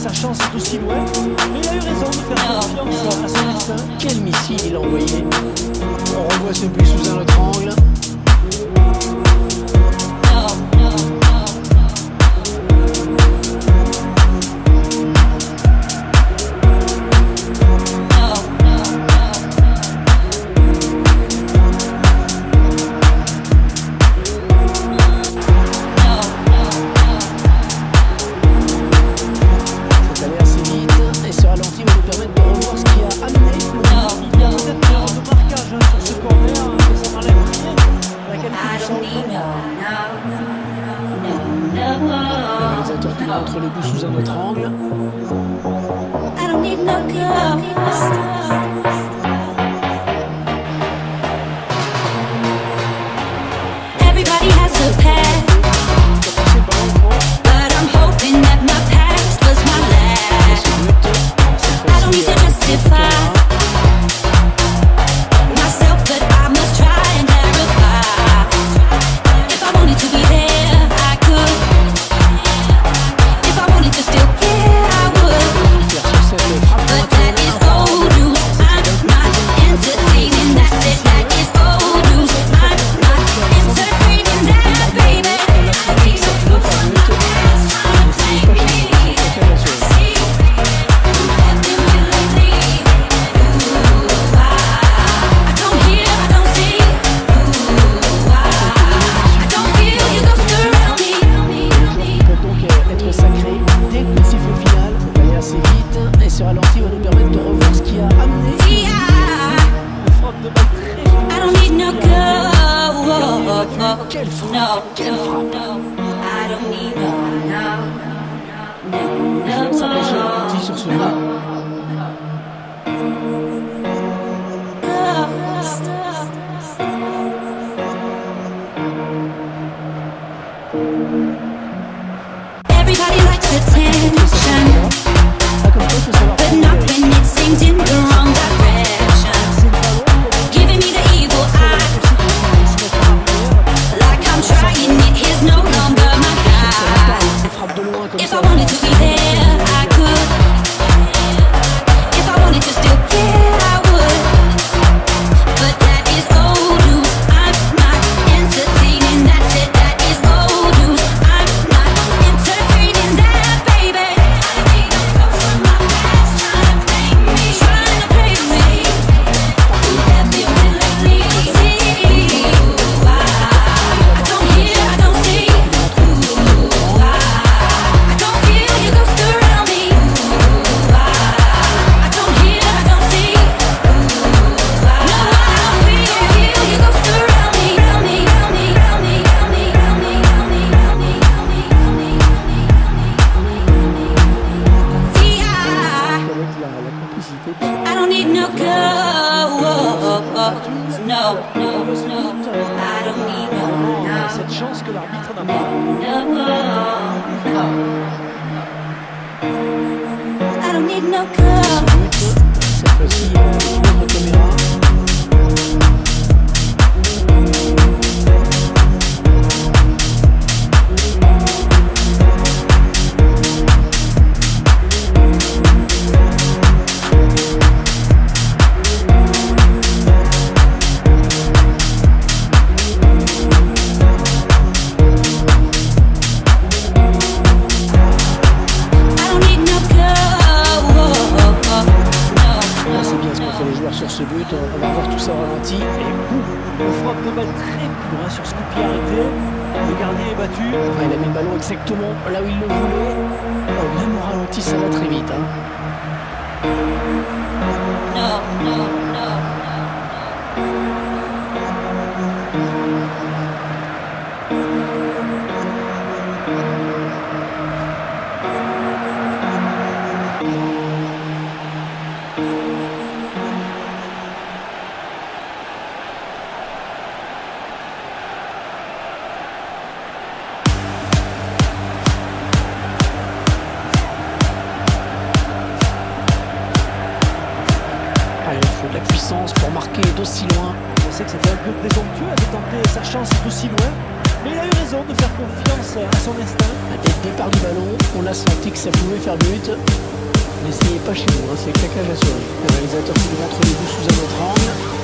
sa chance de silhouette, mais il a eu raison de faire ah, confiance ah. à son destin. Quel missile il a envoyé On revoit ce but sous un autre angle. sous un autre angle. Everybody has a past, but I'm hoping that my No, I don't need no, no. No, no. Ça. Cette chance que l'arbitre n'a pas. C'est facile de suivre caméra. on, va voir tout ça au ralenti. Et boum, on frappe de balle très court hein, sur ce coup arrêté. Le gardien est battu. Il a mis le ballon exactement là où il le voulait. Oh, même au ralenti, ça va très vite. Hein. Non, non. pour marquer d'aussi loin. On sait que c'était un peu présomptueux de tenter sa chance d'aussi loin, mais il a eu raison de faire confiance à son instinct. Dès le départ du ballon, on a senti que ça pouvait faire but. N'essayez pas chez vous, hein, c'est claquage assuré. Le réalisateur qui montre les bouts sous un autre angle.